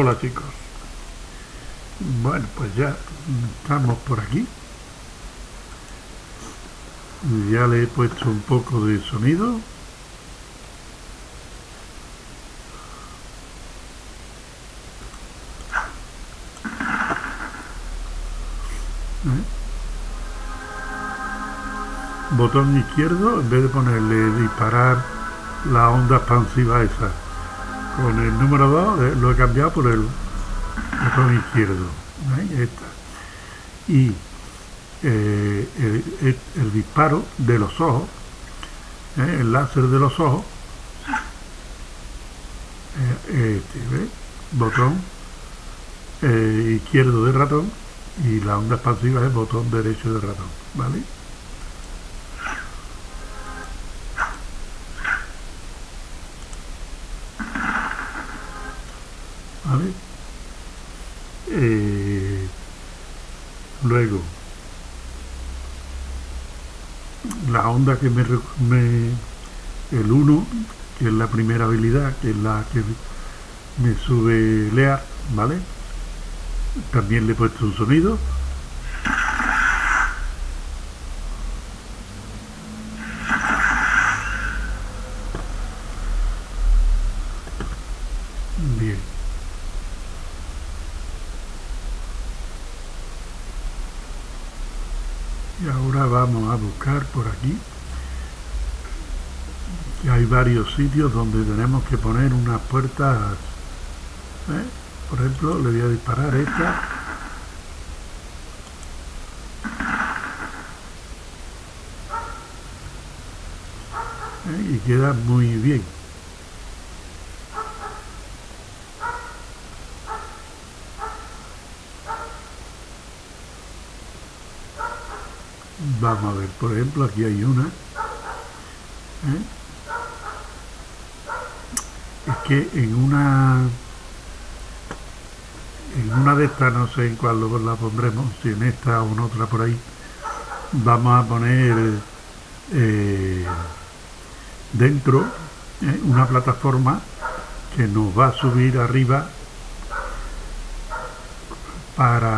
Hola chicos. Bueno, pues ya estamos por aquí. Ya le he puesto un poco de sonido. Botón izquierdo, en vez de ponerle disparar la onda expansiva esa con el número 2 lo he cambiado por el botón izquierdo y eh, el, disparo de los ojos ¿eh? el láser de los ojos eh, este, botón izquierdo de ratón y la onda expansiva es botón derecho de ratón ¿vale? Eh, luego, la onda que me, me el 1, que es la primera habilidad, que es la que me sube lear, ¿vale? También le he puesto un sonido y ahora vamos a por aquí que hay varios sitios donde tenemos que poner unas puertas ¿eh? por ejemplo le voy a disparar esta ¿Eh? y queda muy bien Vamos a ver, por ejemplo, aquí hay una. ¿eh? Es que en una en una de estas, no sé en cuál la pondremos, si en esta o en otra por ahí, vamos a poner eh, dentro ¿eh? una plataforma que nos va a subir arriba para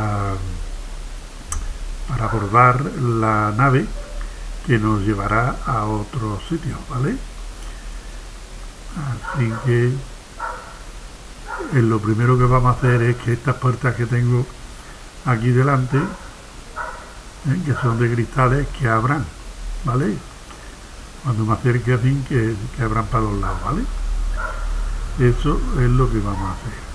abordar la nave que nos llevará a otro sitio, ¿vale? Así que lo primero que vamos a hacer es que estas puertas que tengo aquí delante, ¿eh? que son de cristales, que abran, ¿vale? Cuando me acerque así, que, que abran para los lados, ¿vale? Eso es lo que vamos a hacer.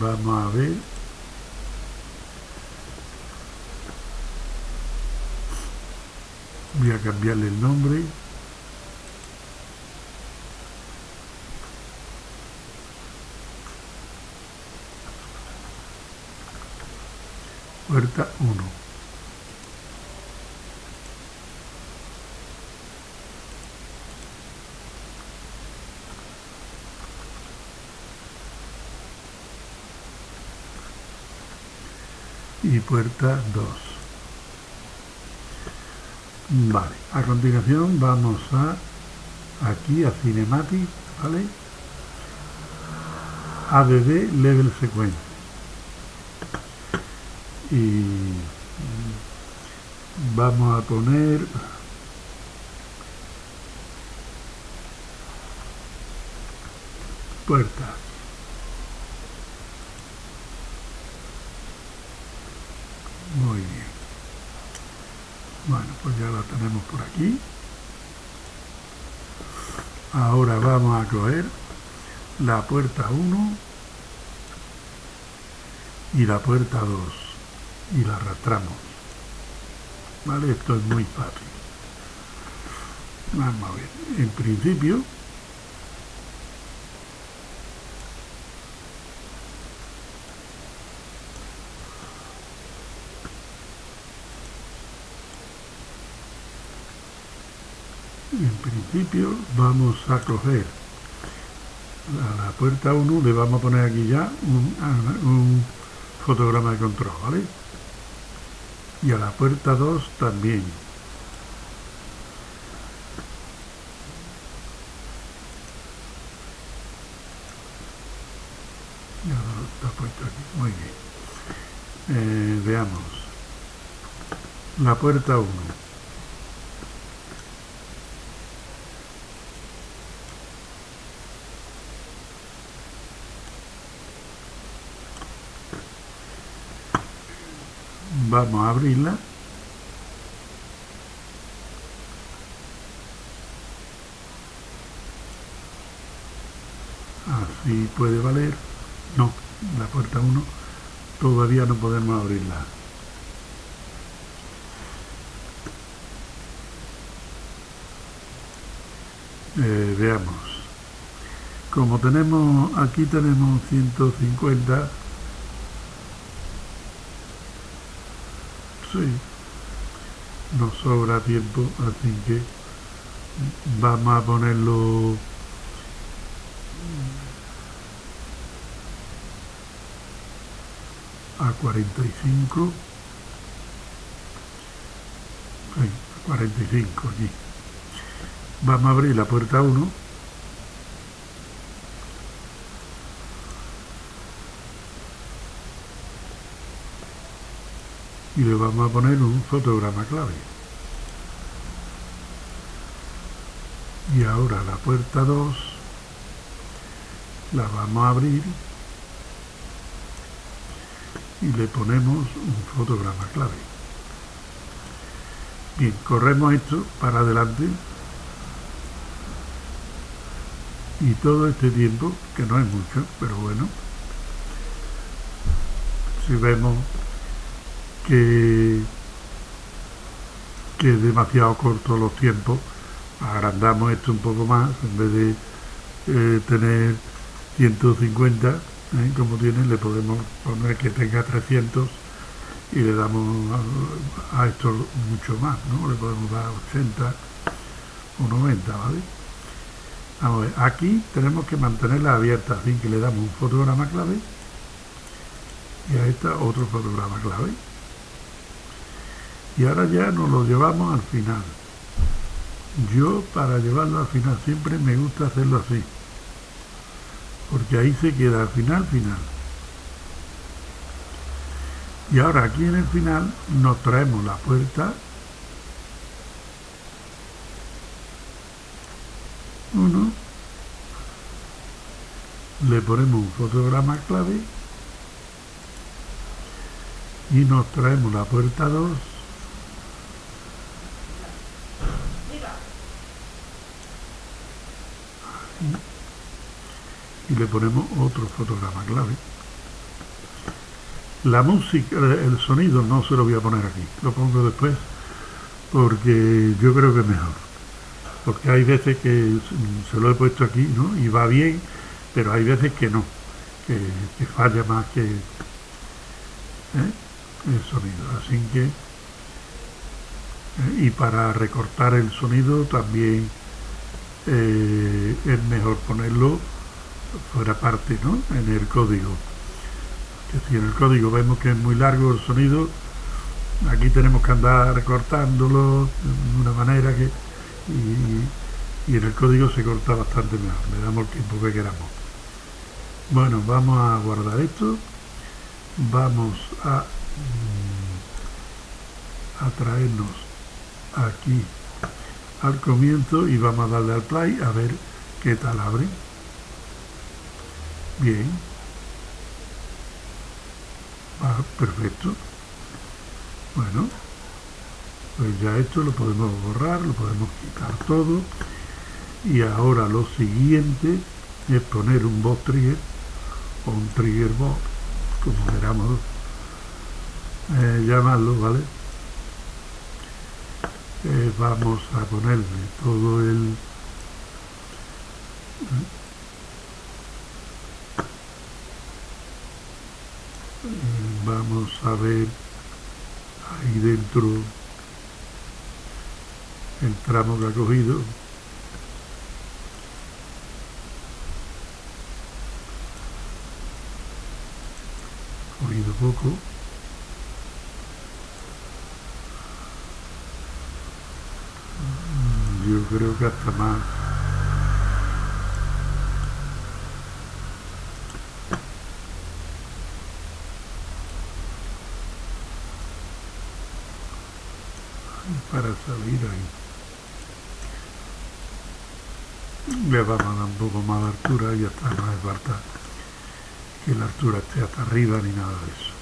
vamos a voy a cambiarle el nombre. Puerta 1 y puerta 2 vale a continuación vamos a aquí a cinematic vale ADD level sequence. Y vamos a poner puerta Muy bien. Bueno, pues ya lo tenemos por aquí. Ahora vamos a coger la puerta 1 y la puerta 2 y la arrastramos. ¿Vale? Esto es muy fácil. Vamos a ver. En principio en principio vamos a coger a la puerta 1 le vamos a poner aquí ya un, un fotograma de control, ¿vale? Y a la puerta 2 también. Ya está puesto aquí, muy bien. Eh, veamos. La puerta 1. Vamos a abrirla. Así puede valer. No, la puerta 1 todavía no podemos abrirla. Eh, veamos. Como tenemos aquí tenemos 150 sí, nos sobra tiempo, así que vamos a ponerlo. A 45 sí, 45 aquí vamos a abrir la puerta 1 y le vamos a poner un fotograma clave. Y ahora la puerta 2 la vamos a abrir y le ponemos un fotograma clave. Bien, corremos esto para adelante y todo este tiempo, que no es mucho, pero bueno, si vemos que, es demasiado corto los tiempos, agrandamos esto un poco más, en vez de eh, tener 150, ¿eh? como tiene, le podemos poner que tenga 300 y le damos a, esto mucho más, ¿no? Le podemos dar 80 o 90, ¿vale? Vamos a ver, aquí tenemos que mantenerla abierta, así que le damos un fotograma clave y a esta otro fotograma clave y ahora ya nos lo llevamos al final. Yo para llevarlo al final siempre me gusta hacerlo así, porque ahí se queda al final, final. Y ahora aquí en el final nos traemos la puerta. Uno. Le ponemos un fotograma clave. Y nos traemos la puerta 2 y le ponemos otro fotograma clave. La música, el sonido no se lo voy a poner aquí, lo pongo después porque yo creo que es mejor. Porque hay veces que se lo he puesto aquí ¿no? y va bien, pero hay veces que no, que, falla más que ¿eh? el sonido. Así que, ¿eh? y para recortar el sonido también eh, es mejor ponerlo fuera parte ¿no? en el código. Que si en el código vemos que es muy largo el sonido aquí tenemos que andar recortándolo de una manera que y, en el código se corta bastante mejor. Le damos el tiempo que queramos. Bueno vamos a guardar esto. Vamos a mm, a traernos aquí al comienzo y vamos a darle al play a ver qué tal abre bien. Ah, perfecto. Bueno pues ya esto lo podemos borrar lo podemos quitar todo. Y ahora lo siguiente es poner un bot trigger o un trigger bot como queramos eh, llamarlo vale eh, vamos a ponerle todo el vamos a ver ahí dentro el tramo que ha cogido. Cogido poco. Yo creo que hasta más. Para salir ahí. Le vamos a dar un poco más de altura y ya está, no hace falta que la altura esté hasta arriba ni nada de eso.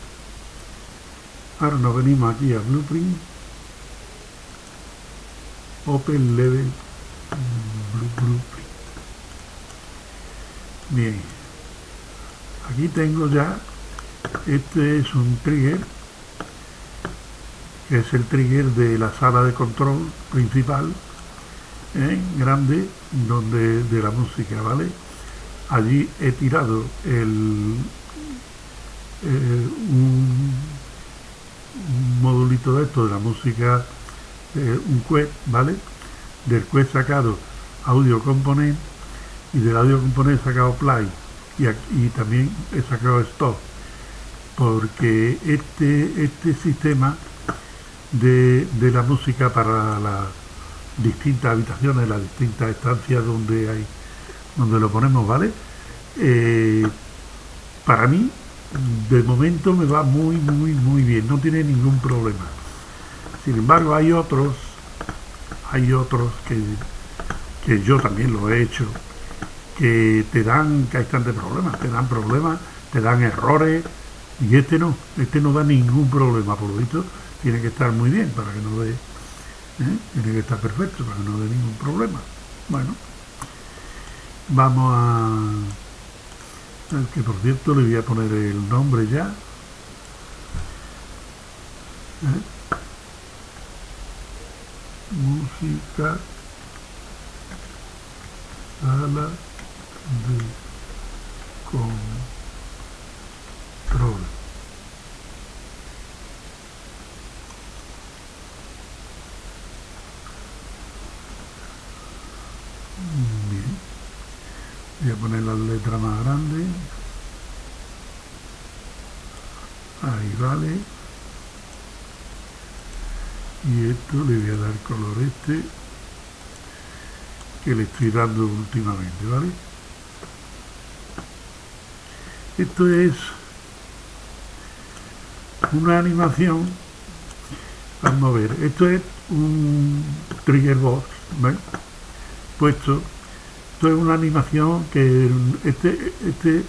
Ahora nos venimos aquí a Blueprint, Open Level Blue- Blueprint. Bien, aquí tengo ya, este es un trigger, es el trigger de la sala de control principal, ¿eh? grande, donde de la música, ¿vale? allí he tirado el, eh, un, un modulito de esto de la música, eh, un quest, ¿vale? Del quest sacado audio component y del audio component he sacado play y, y también he sacado stop porque este, este sistema de, la música para las distintas habitaciones, las distintas estancias donde hay donde lo ponemos, ¿vale? Eh, para mí, de momento me va muy, muy, muy bien, no tiene ningún problema. Sin embargo, hay otros, hay otros que, que yo también lo he hecho, que te dan bastante problemas, te dan problemas, te dan errores, y este no, este no da ningún problema, por lo visto, tiene que estar muy bien para que no dé, ¿eh? tiene que estar perfecto para que no dé ningún problema. Bueno, Vamos a... al que por cierto le voy a poner el nombre ya. ¿Eh? Música sala de control. Bien. Voy poner las letras más grandes. Ahí vale. Y esto le voy a dar color este que le estoy dando últimamente, ¿vale? Esto es una animación. Vamos a ver, esto es un trigger box, ¿ves? Puesto esto es una animación que este, este,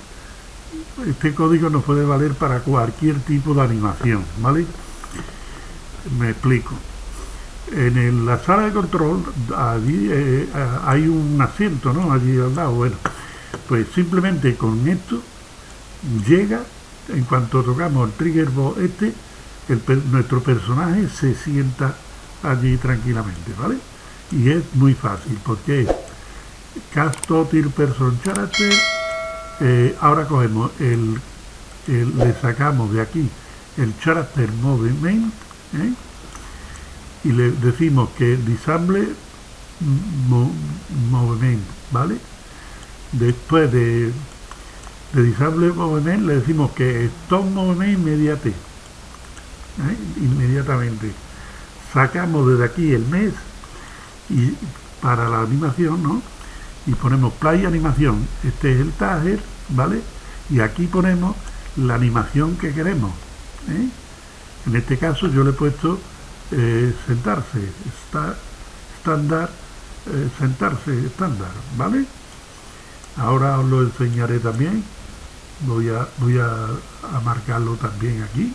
este código nos puede valer para cualquier tipo de animación, ¿vale? Me explico. En la sala de control, allí eh, hay un asiento, ¿no? Allí al lado, bueno. Pues simplemente con esto llega, en cuanto tocamos el trigger box este, nuestro personaje se sienta allí tranquilamente, ¿vale? Y es muy fácil, porque es cast total person character eh, ahora cogemos el, el- le sacamos de aquí el character movement ¿eh? y le decimos que disable mo- movement vale después de, de disable movement le decimos que stop movement inmediate ¿eh? inmediatamente sacamos desde aquí el mes y para la animación no y ponemos play animación este es el tagger vale y aquí ponemos la animación que queremos ¿eh? en este caso yo le he puesto eh, sentarse está estándar eh, sentarse estándar vale ahora os lo enseñaré también voy a voy a, marcarlo también aquí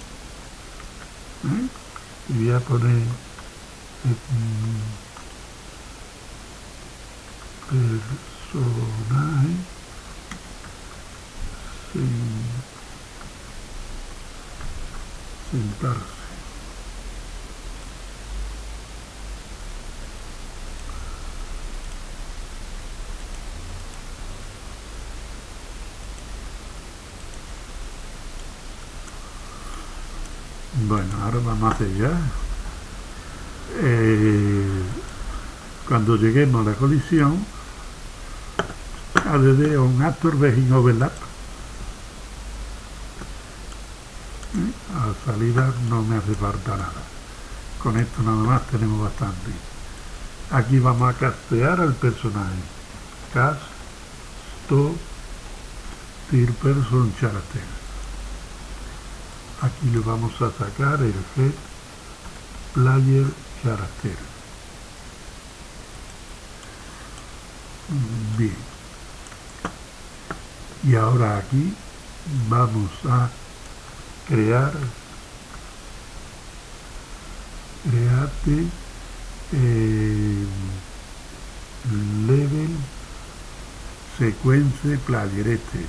¿eh? y voy a poner eh, personaje. Sin sentarse. Bueno ahora vamos a hacer ya. Eh, cuando lleguemos a la colisión ADD on actor overlap salida no me hace falta nada. Con esto nada más tenemos bastante. Aquí vamos a castear al personaje. Cast to tir person character aquí le vamos a sacar el head player character bien y ahora aquí vamos a crear create eh, level secuencia player este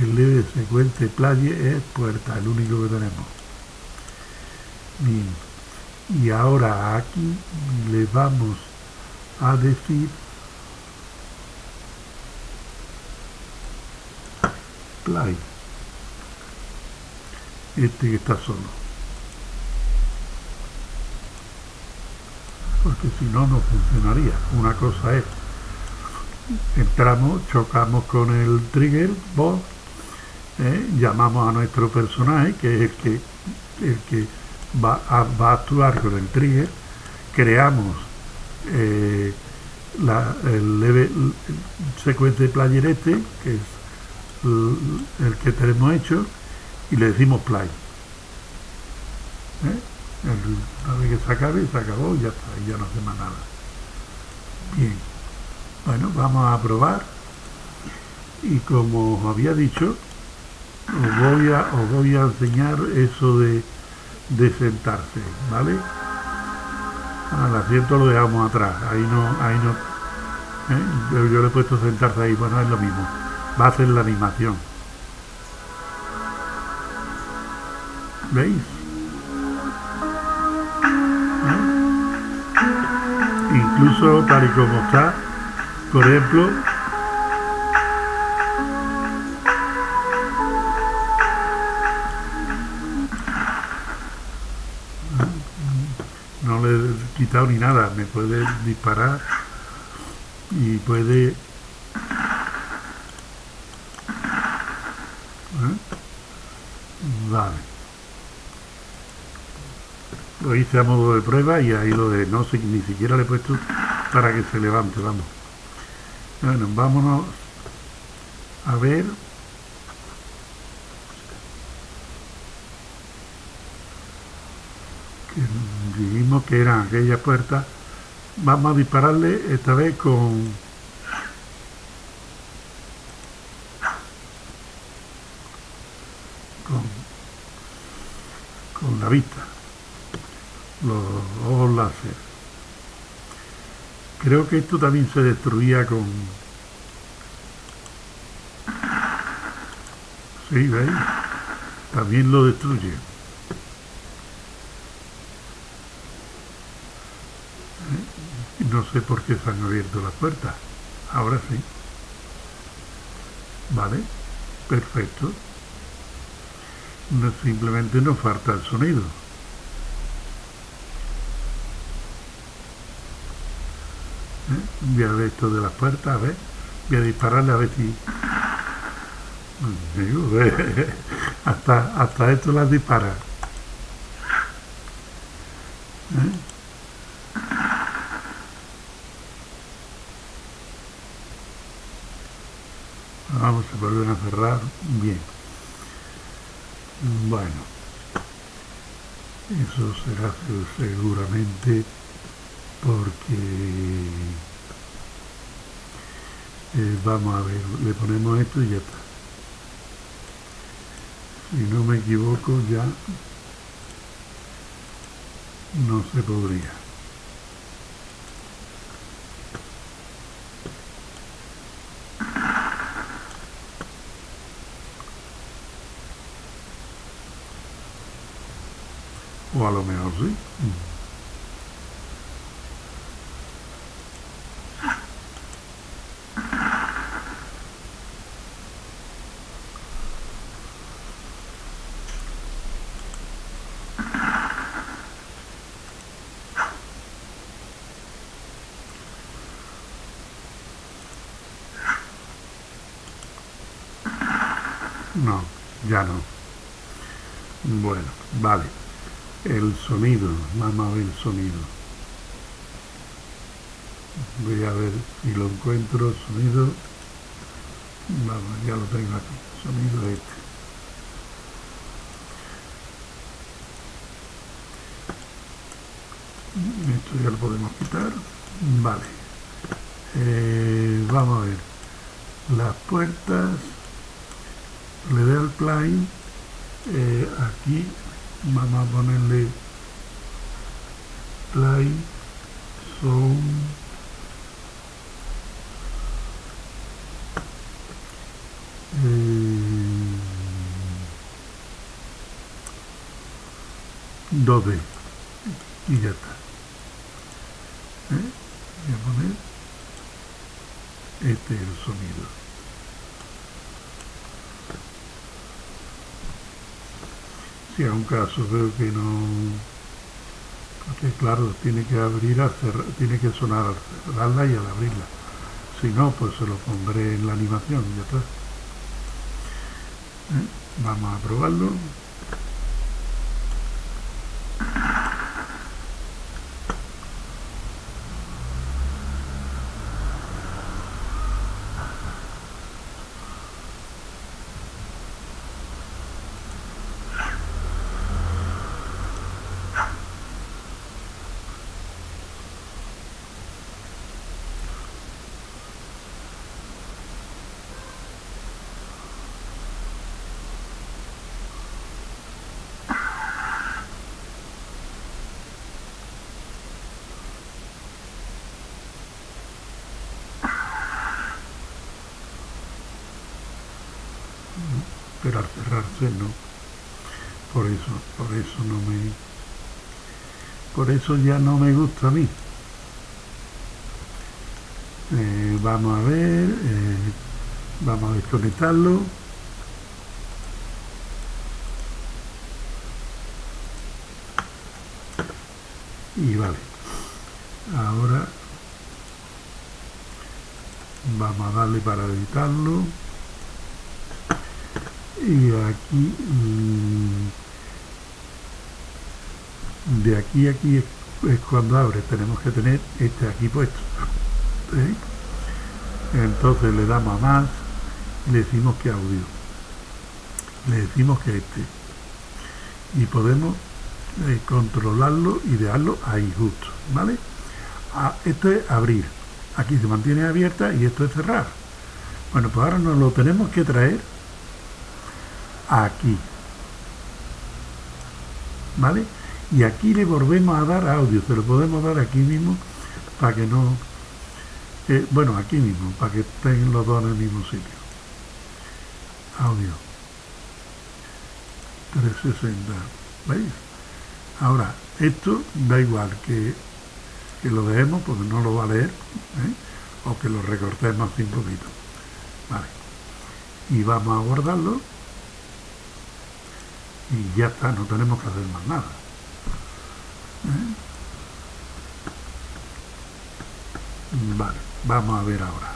el level secuencia player es puerta el único que tenemos. Bien. Y ahora aquí le vamos a decir play este que está solo porque si no no funcionaría una cosa es entramos chocamos con el trigger box ¿eh? llamamos a nuestro personaje que es el que el que va a, va a actuar con el trigger creamos eh, la, el, level, secuencia de player este que es el, que tenemos hecho y le decimos play. ¿Eh? vez que se acabe se acabó y ya está y ya no hace más nada. Bien. Bueno vamos a probar. Y como os había dicho os voy a, os voy a enseñar eso de, de sentarse vale al asiento lo dejamos atrás. Ahí no ahí no ¿eh? yo, yo le he puesto sentarse ahí. Bueno es lo mismo va a ser la animación. ¿Veis? Incluso tal y como está, por ejemplo, no le he quitado ni nada, me puede disparar y puede Vale. Hice a modo de prueba y ahí lo de no sé, ni siquiera le he puesto para que se levante, vamos. Bueno, vámonos a ver. Que dijimos que eran aquellas puertas. Vamos a dispararle esta vez con con, la vista, los ojos láser. Creo que esto también se destruía con... Sí, ¿veis? También lo destruye. ¿Eh? No sé por qué se han abierto las puertas. Ahora sí. Vale, perfecto simplemente nos falta el sonido. ¿Eh? Voy a ver esto de las puertas, a ver. Voy a dispararle a ver si... hasta, hasta esto las dispara. ¿Eh? Vamos, a volver a cerrar. Bien. Bueno, eso será seguramente porque eh, vamos a ver, le ponemos esto y ya está. Si no me equivoco ya no se podría. O a lo mejor ya no. Bueno, vale. El sonido, vamos a ver el sonido. Voy a ver si lo encuentro, sonido. Vamos, ya lo tengo aquí. Sonido este. Esto ya lo podemos quitar. Vale. Eh, vamos a ver. Las puertas. Le doy al play. Eh, aquí vamos a ponerle play son eh, 2D y ya está ¿Eh? voy a poner este es el sonido si a un caso veo que no porque claro tiene que abrir a cerrar, tiene que sonar al cerrarla y al abrirla. Si no pues se lo pondré en la animación ya está. ¿Eh? vamos a probarlo pero al cerrarse no. Por eso, por eso no me... Por eso ya no me gusta a mí. Eh, vamos a ver, eh, vamos a desconectarlo. Y vale, ahora vamos a darle para editarlo y aquí de aquí a aquí es, cuando abre. Tenemos que tener este aquí puesto. Entonces le damos a más y le decimos que audio. Le decimos que este. Y podemos eh, controlarlo y dejarlo ahí justo vale ah, esto es abrir. Aquí se mantiene abierta y esto es cerrar. Bueno pues ahora nos lo tenemos que traer aquí. ¿Vale? Y aquí le volvemos a dar audio, se lo podemos dar aquí mismo para que no... Eh, bueno, aquí mismo, para que estén los dos en el mismo sitio. Audio. 360. ¿Veis? Ahora, esto da igual que, que lo dejemos porque no lo va a leer, ¿eh? o que lo recortemos un poquito. Vale. Y vamos a guardarlo y ya está, no tenemos que hacer más nada. Vale, vamos a ver ahora.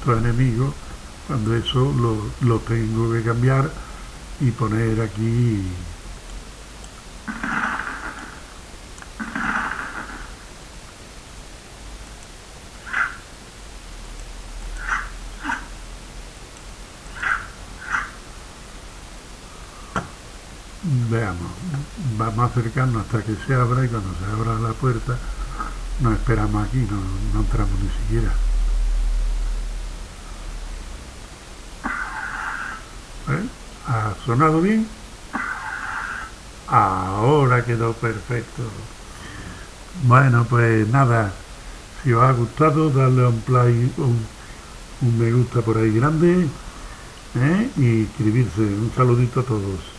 Estos enemigos, cuando eso lo, lo tengo que cambiar y poner aquí veamos, vamos a acercarnos hasta que se abra y cuando se abra la puerta no esperamos aquí, no, entramos ni siquiera. ¿Eh? ¿Ha sonado bien? Ahora quedó perfecto. Bueno, pues nada, si os ha gustado, darle un play, un, un me gusta por ahí grande ¿eh? y escribirse. Un saludito a todos.